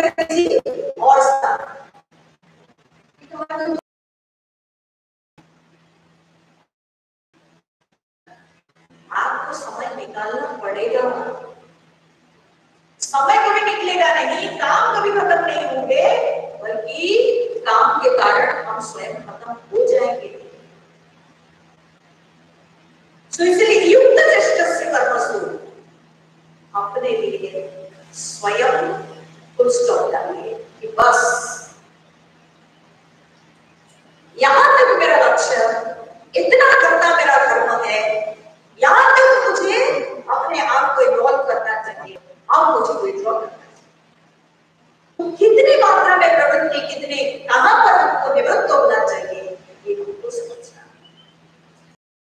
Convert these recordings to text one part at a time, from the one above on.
किसी और आपको समय निकालना पड़ेगा। समय कभी निकलेगा नहीं, काम कभी खत्म नहीं होंगे, बल्कि काम के कारण हम स्वयं खत्म हो जाएँगे। तो इसलिए युक्त दृष्ट से कर्मसु अपने लिए स्वयं फुल स्टॉप डालिए कि बस। यहाँ तक मेरा लक्ष्य, इतना करना मेरा धर्म है। यहाँ तक मुझे अपने आप को इन्वॉल्व करना चाहिए। अब मुझे विड्रॉ करना चाहिए कितनी मात्रा में प्रवृत्ति, कितने, कहाँ पर हमको निवृत्त होना चाहिए ये हमको समझना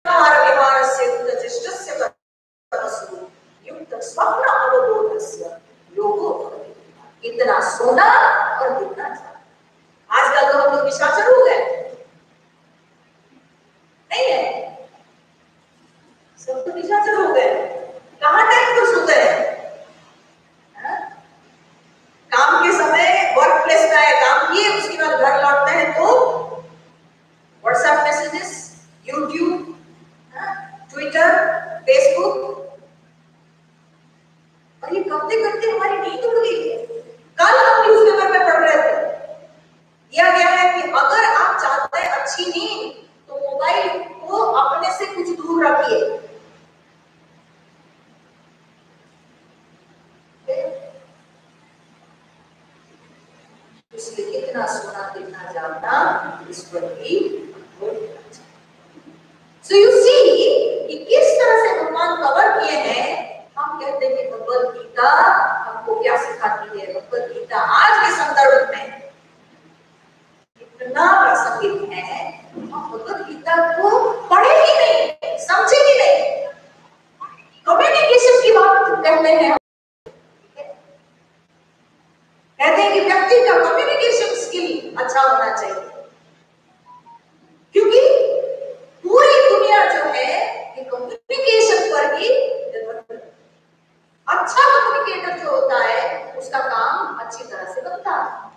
व्यवहार व्यवहार से उद्दिष्टस्य कर्मसु युक्त स्वप्न अवबोधस्य योगो भवति। इतना सोना और इतना जागना आजकल तो हम लोग निशाचर हो गए। नहीं है? सब तो निशाचर हो गए। कहाँ टाइम पर सोते हैं? काम के समय वर्क प्लेस में आए काम किए, उसके बाद घर लौटते हैं तो WhatsApp messages YouTube Twitter Facebook और ये करते करते हमारी नींद उड़ गई है कल हम न्यूज़पेपर में पढ़ रहे थे दिया गया है कि अगर आप चाहते हैं अच्छी नींद तो मोबाइल को अपने से कुछ दूर रखिए इसलिए कितना सोना कितना इस पर भी सो यू सी कि किस तरह से भगवान कवर किए हैं, हम कहते हैं कि भगवत गीता हमको क्या सिखाती है? भगवत गीता आज के संदर्भ में इतना प्रासंगिक है, हम भगवत गीता को पढ़े ही नहीं, समझे ही नहीं। कम्युनिकेशन की बात कहते हैं कहते हैं कि व्यक्ति का कम्युनिकेशन अच्छा होना चाहिए। क्योंकि पूरी दुनिया जो है, ये कम्युनिकेशन पर ही निर्भर अच्छा कम्युनिकेटर जो होता है, उसका काम अच्छी तरह से बनता है।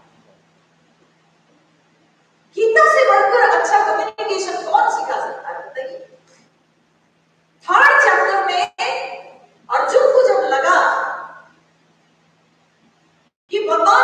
गीता से बढ़कर अच्छा कम्युनिकेशन कौन सिखा सकता है, बताइए। थर्ड चैप्टर में अर्जुन को जब लगा कि भगवान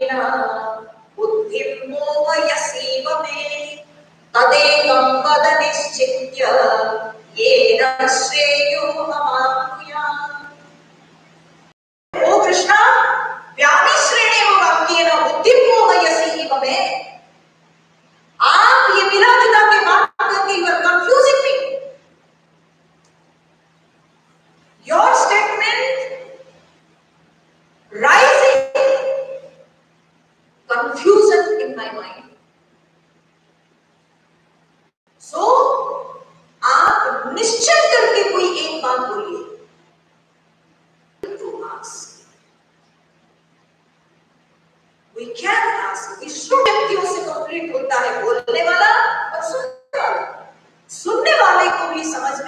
बुद्धिं मोहयसीव कृष्णा वाक्येन बुद्धिं मोहयसीव मे आप ये मिला जुला के बात करके you are confusing me your statement rising in my आप निश्चय करके कोई एक बात बोलिए to ask. We can ask. विश्व व्यक्तियों से कंप्लीट होता है बोलने वाला और सुनने वाला सुनने वाले को भी समझ